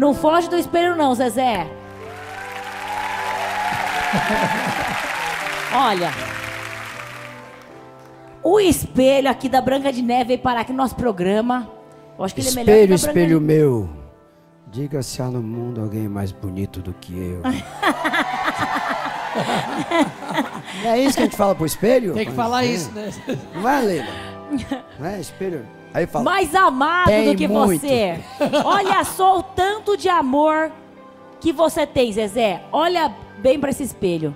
Não foge do espelho não, Zezé. Olha. O espelho aqui da Branca de Neve veio parar aqui no nosso programa. Eu acho que ele é melhor que Espelho, espelho de... meu. Diga se há no mundo alguém mais bonito do que eu. Não é isso que a gente fala pro espelho? Tem que falar é. isso, né? Não é, Leila? Não é, espelho? Aí fala. Mais amado Tem do que muito. você. Olha só o tanto de amor que você tem, Zezé. Olha bem pra esse espelho.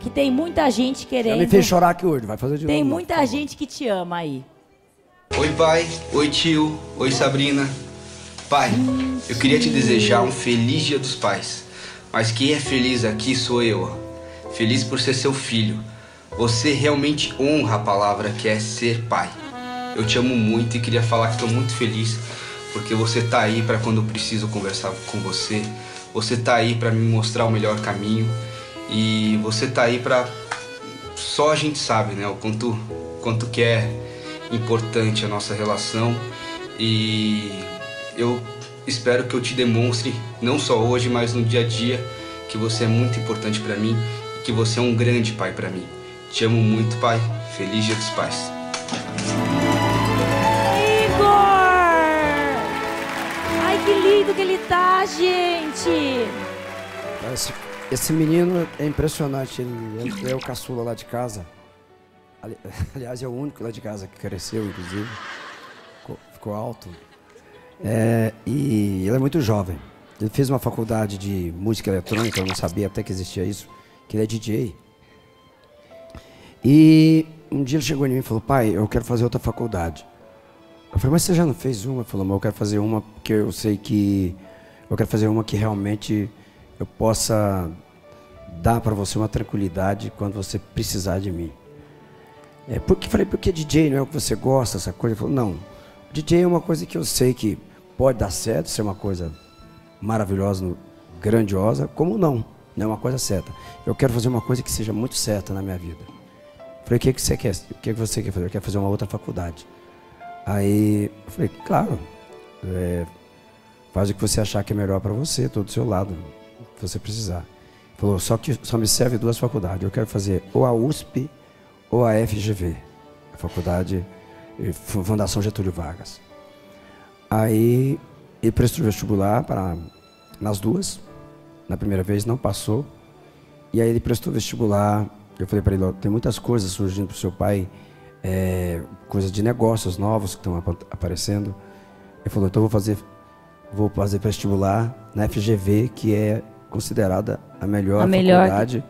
Que tem muita gente Já querendo. me fez chorar aqui hoje, vai fazer de Tem novo. não, muita gente que te ama aí. Oi, pai. Oi, tio. Oi, Sabrina. Pai, eu queria te desejar um feliz Dia dos Pais. Mas quem é feliz aqui sou eu. ó. Feliz por ser seu filho. Você realmente honra a palavra que é ser pai. Eu te amo muito e queria falar que estou muito feliz porque você tá aí para quando eu preciso conversar com você. Você tá aí para me mostrar o melhor caminho e você tá aí para só a gente sabe, né, o quanto quanto que é importante a nossa relação e eu espero que eu te demonstre não só hoje, mas no dia a dia que você é muito importante para mim e que você é um grande pai para mim. Te amo muito, pai. Feliz Dia dos Pais. Tá, gente! Esse, esse menino é impressionante. Ele, ele é o caçula lá de casa. Ali- Aliás, é o único lá de casa que cresceu, inclusive. Ficou, ficou alto. É, e ele é muito jovem. Ele fez uma faculdade de música eletrônica, eu não sabia até que existia isso, que ele é DJ. E um dia ele chegou em mim e falou, pai, eu quero fazer outra faculdade. Eu falei, mas você já não fez uma? Ele falou, mas eu quero fazer uma porque eu sei que. Eu quero fazer uma que realmente eu possa dar para você uma tranquilidade quando você precisar de mim. É, porque falei, porque DJ não é o que você gosta, essa coisa? Falou, não. DJ é uma coisa que eu sei que pode dar certo, ser uma coisa maravilhosa, grandiosa, como não. Não é uma coisa certa. Eu quero fazer uma coisa que seja muito certa na minha vida. Falei, o que, que você quer? O que, que você quer fazer? Eu quero fazer uma outra faculdade. Aí eu falei, claro, é, faz o que você achar que é melhor para você, todo do seu lado, se você precisar. Falou, só que só me serve duas faculdades. Eu quero fazer ou a USP ou a FGV, a Faculdade eh, Fu- Fundação Getúlio Vargas. Aí ele prestou vestibular para nas duas. Na primeira vez não passou. E aí ele prestou vestibular. Eu falei para ele, tem muitas coisas surgindo para o seu pai, é, coisas de negócios novos que estão apa- aparecendo. Ele falou, então eu vou fazer, vou fazer vestibular na FGV, que é considerada a melhor A melhor faculdade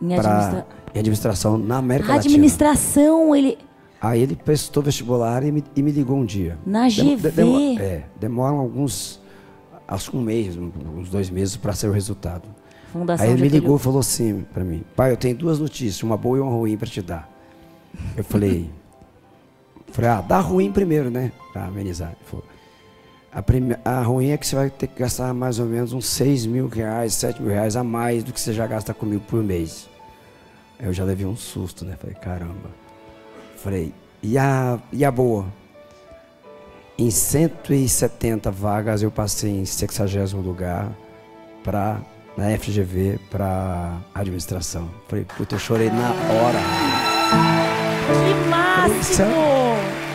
em para administra- administração na América Latina. Administração, ele. Aí ele prestou vestibular e me, e me ligou um dia. Na GV? demo- é, demoram alguns, acho que um mês, uns dois meses para ser o resultado. Fundação Aí ele me ligou e falou assim para mim, pai, eu tenho duas notícias, uma boa e uma ruim para te dar. Eu falei, falei, ah, dá ruim primeiro, né, para amenizar. Ele falou, a, prime- a ruim é que você vai ter que gastar mais ou menos uns 6 mil reais, 7 mil reais a mais do que você já gasta comigo por mês. Eu já levei um susto, né? Falei, caramba. Falei, e a, e a boa? Em 170 vagas eu passei em 60 lugar para na FGV para administração. Falei, puta, eu chorei na hora. Que máximo!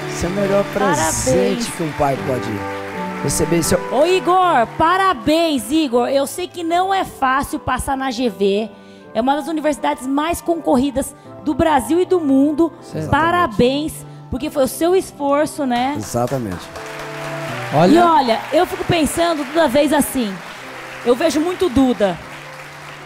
Esse é o melhor Parabéns. presente que um pai pode receber. O- Ô Igor, parabéns, Igor. Eu sei que não é fácil passar na GV. É uma das universidades mais concorridas do Brasil e do mundo. Exatamente. Parabéns, porque foi o seu esforço, né? Exatamente. E olha, eu fico pensando toda vez assim. Eu vejo muito Duda.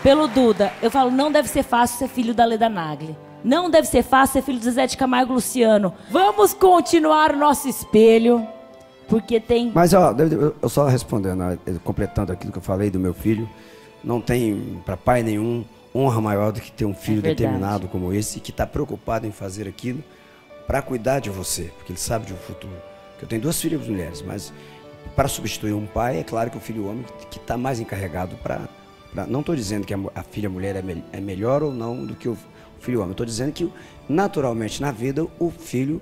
Pelo Duda, eu falo, não deve ser fácil ser filho da Leda Nagli. Não deve ser fácil ser filho do Zezé de Camargo Luciano. Vamos continuar o nosso espelho, porque tem Mas, ó, eu- só respondendo, completando aquilo que eu falei do meu filho, não tem para pai nenhum honra maior do que ter um filho É determinado como esse, que está preocupado em fazer aquilo para cuidar de você, porque ele sabe de um futuro. Eu tenho duas filhas mulheres, mas para substituir um pai, é claro que o filho homem que está mais encarregado para. Não estou dizendo que a, a filha mulher é, mel- é melhor ou não do que o filho homem. Estou dizendo que, naturalmente, na vida, o filho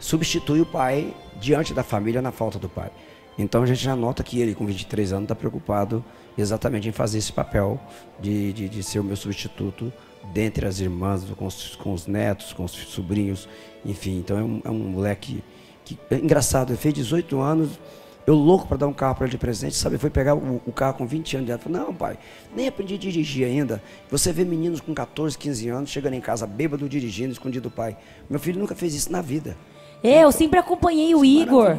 substitui o pai diante da família na falta do pai. Então a gente já nota que ele, com 23 anos, está preocupado exatamente em fazer esse papel de, de, de, ser o meu substituto dentre as irmãs, com os, com os netos, com os sobrinhos, enfim. Então é um, é um moleque que é engraçado, ele fez 18 anos, eu louco para dar um carro para ele de presente, sabe? Foi pegar o, o, carro com 20 anos de idade. Falei, não, pai, nem aprendi a dirigir ainda. Você vê meninos com 14, 15 anos chegando em casa bêbado dirigindo, escondido do pai. Meu filho nunca fez isso na vida. É, eu sempre acompanhei o Igor.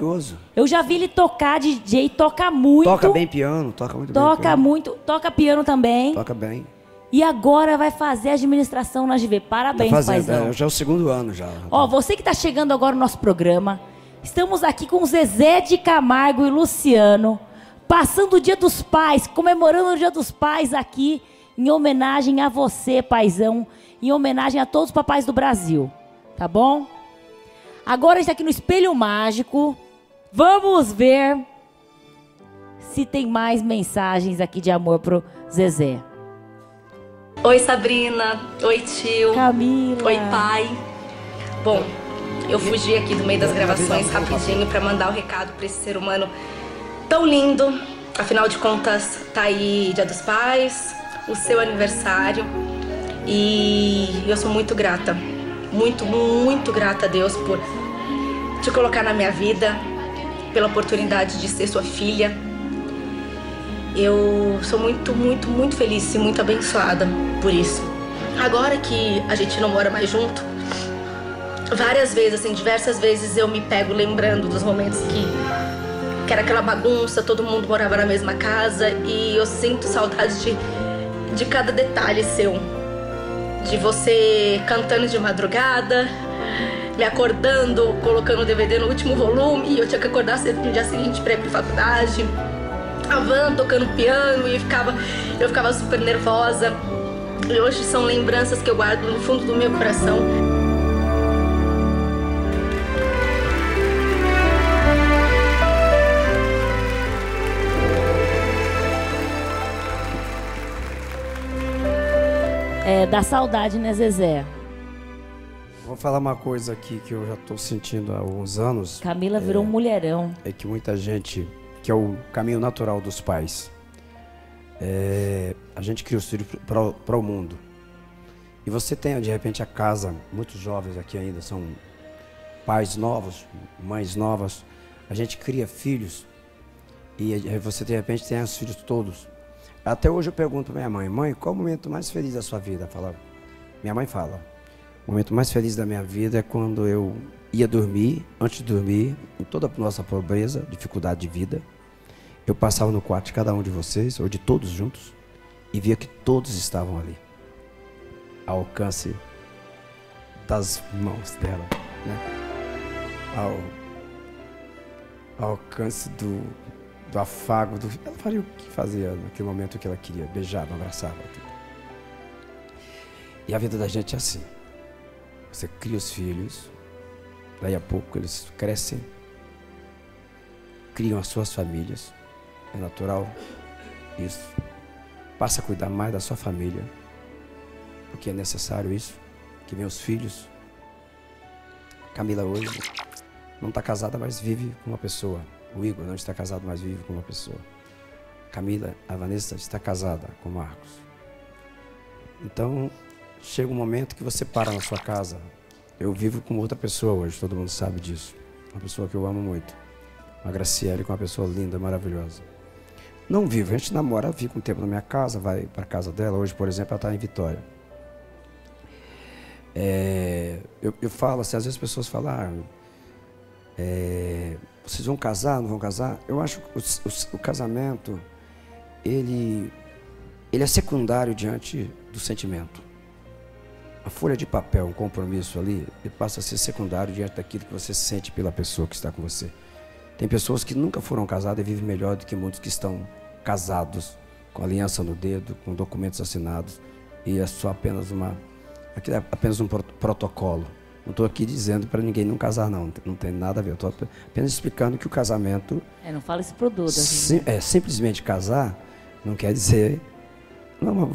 Eu já vi ele tocar DJ, toca muito. Toca bem piano, toca muito toca bem. Toca muito, toca piano também. Toca bem. E agora vai fazer administração na GV. Parabéns, tá fazendo, paizão. É, já é o segundo ano já. Ó, você que está chegando agora no nosso programa, Estamos aqui com Zezé de Camargo e Luciano, passando o Dia dos Pais, comemorando o Dia dos Pais aqui, em homenagem a você, paizão, em homenagem a todos os papais do Brasil. Tá bom? Agora está aqui no Espelho Mágico. Vamos ver se tem mais mensagens aqui de amor pro Zezé. Oi, Sabrina. Oi, tio. Camila. Oi, pai. Bom, eu fugi aqui do meio das gravações rapidinho para mandar o recado para esse ser humano tão lindo. Afinal de contas, tá aí Dia dos Pais, o seu aniversário. E eu sou muito grata, muito, muito grata a Deus por te colocar na minha vida, pela oportunidade de ser sua filha. Eu sou muito, muito, muito feliz e muito abençoada por isso. Agora que a gente não mora mais junto, várias vezes, assim, diversas vezes eu me pego lembrando dos momentos que, que era aquela bagunça, todo mundo morava na mesma casa e eu sinto saudade de, de cada detalhe seu. De você cantando de madrugada, me acordando, colocando o DVD no último volume e eu tinha que acordar cedo no dia seguinte pra ir pra faculdade. A van tocando piano e eu ficava, eu ficava super nervosa. E hoje são lembranças que eu guardo no fundo do meu coração. É, dá saudade, né, Zezé? Vou falar uma coisa aqui que eu já estou sentindo há alguns anos. Camila virou é, um mulherão. É que muita gente, que é o caminho natural dos pais, é, a gente cria os filhos para o mundo. E você tem, de repente, a casa, muitos jovens aqui ainda são pais novos, mães novas. A gente cria filhos e você, de repente, tem os filhos todos até hoje eu pergunto pra minha mãe, mãe, qual o momento mais feliz da sua vida? Fala, minha mãe fala, o momento mais feliz da minha vida é quando eu ia dormir, antes de dormir, em toda a nossa pobreza, dificuldade de vida, eu passava no quarto de cada um de vocês, ou de todos juntos, e via que todos estavam ali, ao alcance das mãos dela, né? ao, ao alcance do, do afago, do... ela faria o que fazia naquele momento que ela queria, beijava, abraçava. Tudo. E a vida da gente é assim. Você cria os filhos, daí a pouco eles crescem, criam as suas famílias, é natural isso. Passa a cuidar mais da sua família, porque é necessário isso, que meus filhos. Camila hoje não está casada, mas vive com uma pessoa o Igor não está casado, mas vive com uma pessoa. Camila, a Vanessa está casada com Marcos. Então, chega um momento que você para na sua casa. Eu vivo com outra pessoa hoje, todo mundo sabe disso. Uma pessoa que eu amo muito. Uma Graciele, com uma pessoa linda, maravilhosa. Não vivo, a gente namora, fica um tempo na minha casa, vai para casa dela. Hoje, por exemplo, ela está em Vitória. É, eu, eu, falo assim, às vezes as pessoas falam, ah, é, vocês vão casar, não vão casar? Eu acho que o, o, o casamento, ele, ele é secundário diante do sentimento. A folha de papel, um compromisso ali, ele passa a ser secundário diante daquilo que você sente pela pessoa que está com você. Tem pessoas que nunca foram casadas e vivem melhor do que muitos que estão casados, com aliança no dedo, com documentos assinados, e é só apenas uma. Aquilo é apenas um protocolo. Não estou aqui dizendo para ninguém não casar, não. Não tem nada a ver. Estou apenas explicando que o casamento. É, não fala esse produto. Sim, é, simplesmente casar não quer dizer. Não,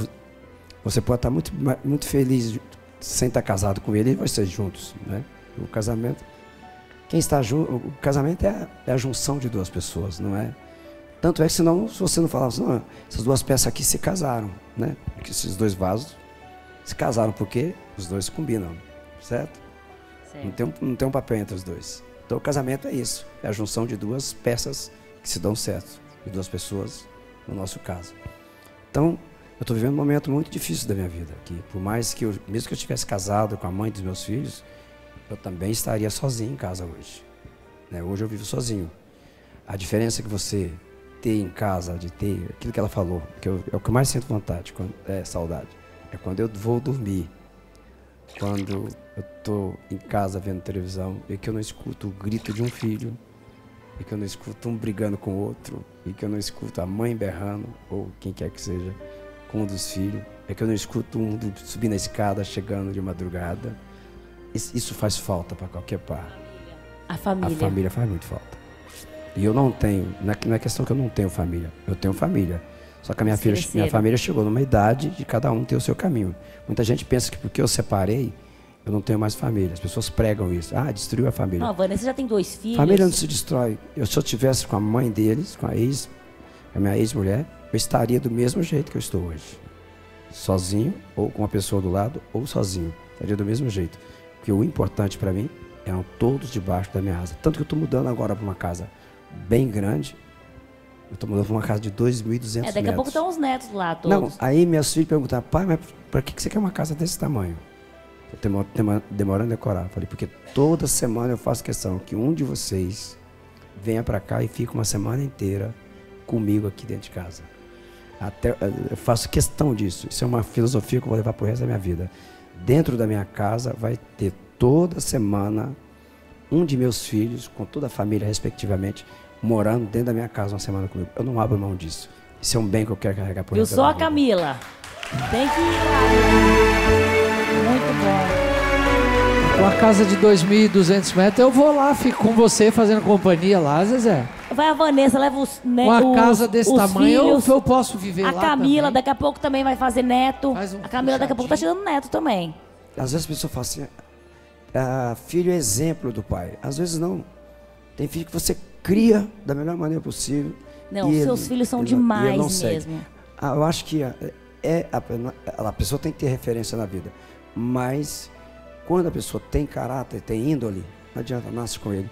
você pode estar muito, muito feliz sem estar casado com ele e vocês juntos. Né? O casamento Quem está junto, o casamento é a, é a, junção de duas pessoas, não é? Tanto é que senão, se você não falasse, não, essas duas peças aqui se casaram, né? Porque esses dois vasos se casaram porque os dois combinam, certo? certo. Não, tem um, não tem um papel entre os dois. Então o casamento é isso, é a junção de duas peças que se dão certo, de duas pessoas, no nosso caso. Então, eu estou vivendo um momento muito difícil da minha vida aqui. Por mais que eu, mesmo que eu tivesse casado com a mãe dos meus filhos, eu também estaria sozinho em casa hoje. Né? Hoje eu vivo sozinho. A diferença que você ter em casa, de ter aquilo que ela falou, que eu, é o que eu mais sinto vontade, quando, é saudade, é quando eu vou dormir, quando eu estou em casa vendo televisão e que eu não escuto o grito de um filho, e que eu não escuto um brigando com o outro, e que eu não escuto a mãe berrando, ou quem quer que seja com um dos filhos. É que eu não escuto um subindo a escada, chegando de madrugada. Isso faz falta para qualquer pai. A família. A família faz muito falta. E eu não tenho, não é questão que eu não tenho família, eu tenho família. Só que a minha, filha, minha família chegou numa idade de cada um ter o seu caminho. Muita gente pensa que porque eu separei, eu não tenho mais família. As pessoas pregam isso. Ah, destruiu a família. Não, Vanessa já tem dois filhos. Família não se destrói. Eu, se eu tivesse com a mãe deles, com a ex, a minha ex-mulher, eu estaria do mesmo jeito que eu estou hoje. Sozinho, ou com uma pessoa do lado, ou sozinho. Estaria do mesmo jeito. Porque o importante para mim eram todos debaixo da minha asa. Tanto que eu estou mudando agora para uma casa bem grande. Eu estou mudando para uma casa de 2.200 metros. É, daqui metros. a pouco estão os netos lá todos. Não, aí meus filhos perguntaram, pai, mas para que você quer uma casa desse tamanho? Eu demorando a decorar. Falei, porque toda semana eu faço questão que um de vocês venha para cá e fique uma semana inteira comigo aqui dentro de casa. Até, eh, eu faço questão disso. Isso é uma filosofia que eu vou levar para o resto da minha vida. Dentro da minha casa vai ter toda semana um de meus filhos, com toda a família, respectivamente, morando dentro da minha casa uma semana comigo. Eu não abro mão disso. Isso é um bem que eu quero carregar por Eu sou a Camila. Tem que ir lá. Muito bom. Uma casa de 2.200 metros, eu vou lá, fico com você fazendo companhia lá, Zezé. Vai a Vanessa, leva os netos. Uma os, casa desse tamanho, filhos, eu, eu posso viver a lá. A Camila, também. daqui a pouco também vai fazer neto. Um a Camila, daqui a pouco, tá tirando neto também. Às vezes as pessoas falam assim: ah, filho é exemplo do pai. Às vezes não. Tem filho que você cria da melhor maneira possível. Não, seus ele, filhos são ele, demais ele mesmo. Ah, eu acho que é, é a, a pessoa tem que ter referência na vida. Mas quando a pessoa tem caráter, tem índole, não adianta, nasce com ele.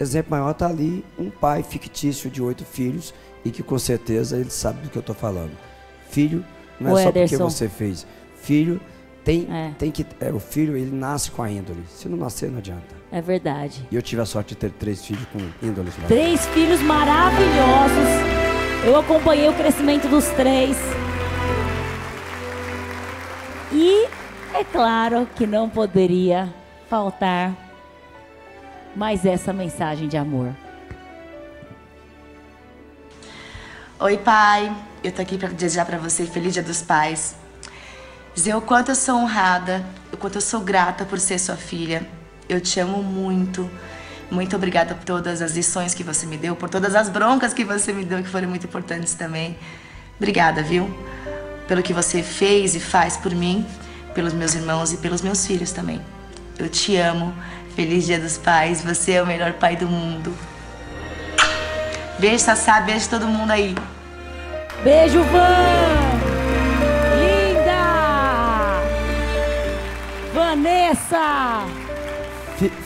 Exemplo maior está ali um pai fictício de oito filhos e que com certeza ele sabe do que eu estou falando. Filho não é o só Ederson. porque você fez. Filho tem, é. tem que. É, o filho ele nasce com a índole. Se não nascer, não adianta. É verdade. E eu tive a sorte de ter três filhos com índoles. Três filhos maravilhosos. Eu acompanhei o crescimento dos três. E é claro que não poderia faltar mais essa mensagem de amor. Oi, pai. Eu tô aqui para desejar para você feliz Dia dos Pais. Dizer o quanto eu sou honrada, o quanto eu sou grata por ser sua filha. Eu te amo muito. Muito obrigada por todas as lições que você me deu, por todas as broncas que você me deu, que foram muito importantes também. Obrigada, viu? Pelo que você fez e faz por mim, pelos meus irmãos e pelos meus filhos também. Eu te amo. Feliz Dia dos Pais. Você é o melhor pai do mundo. Beijo, Sassá. Beijo todo mundo aí. Beijo, Van! Linda! Vanessa!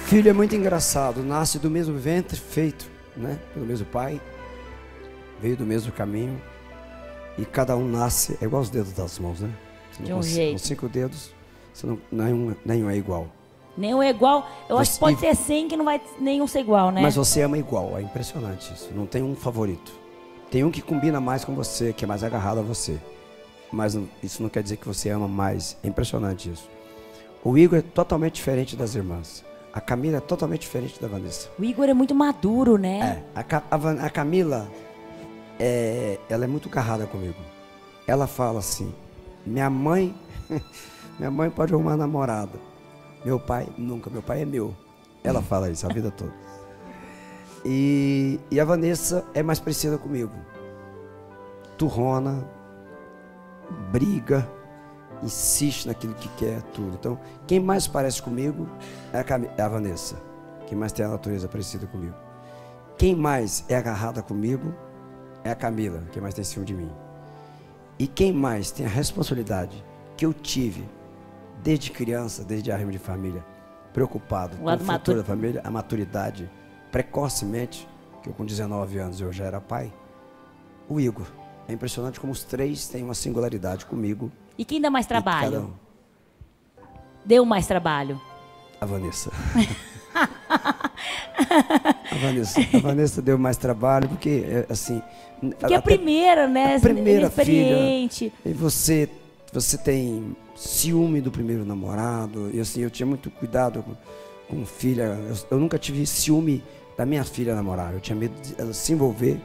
filho é muito engraçado. Nasce do mesmo ventre, feito né, pelo mesmo pai. Veio do mesmo caminho. E cada um nasce, é igual os dedos das mãos, né? De um jeito. Com cinco dedos, você não, nenhum, nenhum é igual. Nenhum é igual. Eu você, acho que pode ter 100 que não vai nenhum ser igual, né? Mas você ama igual. É impressionante isso. Não tem um favorito. Tem um que combina mais com você, que é mais agarrado a você. Mas não, isso não quer dizer que você ama mais. É impressionante isso. O Igor é totalmente diferente das irmãs. A Camila é totalmente diferente da Vanessa. O Igor é muito maduro, né? É. A, a, a Camila, é, ela é muito agarrada comigo. Ela fala assim: minha mãe, minha mãe pode arrumar namorada meu pai, nunca. Meu pai é meu. Ela fala isso a vida toda. E, e a Vanessa é mais parecida comigo. Turrona, briga, insiste naquilo que quer, tudo. Então, quem mais parece comigo é a, é a Vanessa. Quem mais tem a natureza parecida comigo. Quem mais é agarrada comigo é a Camila, quem mais tem ciúme de mim. E quem mais tem a responsabilidade que eu tive desde criança, desde a rima de família, preocupado com o futuro matur... da família, a maturidade, precocemente, que eu com 19 anos eu já era pai, o Igor. É impressionante como os três têm uma singularidade comigo. E quem dá mais trabalho? Um. Deu mais trabalho? A Vanessa. a, Vanessa, a Vanessa deu mais trabalho, porque, é, assim... Porque é a primeira, né? A primeira filha. E você, você tem ciúme do primeiro namorado. E, assim, eu tinha muito cuidado com, com filha. Eu, eu nunca tive ciúme da minha filha namorar. Eu tinha medo de ela se envolver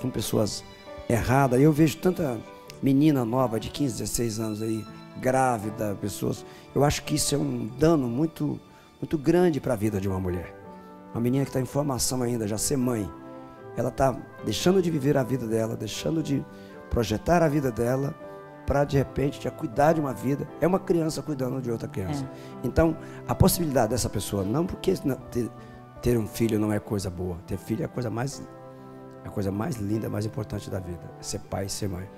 com pessoas erradas. E eu vejo tanta menina nova de 15, 16 anos aí, grávida, pessoas. Eu acho que isso é um dano muito muito grande para a vida de uma mulher. Uma menina que está em formação ainda, já ser mãe, ela está deixando de viver a vida dela, deixando de projetar a vida dela para de repente já cuidar de uma vida. É uma criança cuidando de outra criança. É. Então, a possibilidade dessa pessoa, não porque ter, ter, um filho não é coisa boa, ter filho é a coisa mais a coisa mais linda, mais importante da vida, é ser pai e ser mãe.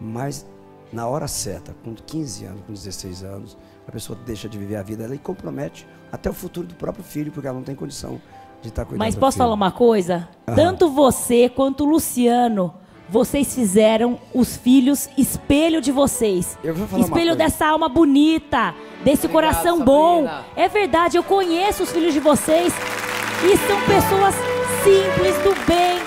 Mas na hora certa, com 15 anos, com 16 anos, a pessoa deixa de viver a vida ela e compromete até o futuro do próprio filho, porque ela não tem condição de estar cuidando Mas posso falar uma coisa? Tanto você quanto o Luciano, vocês fizeram os filhos espelho de vocês. espelho dessa alma bonita, desse Obrigado, coração Sabrina. bom. É verdade, eu conheço os filhos de vocês e são pessoas simples, do bem,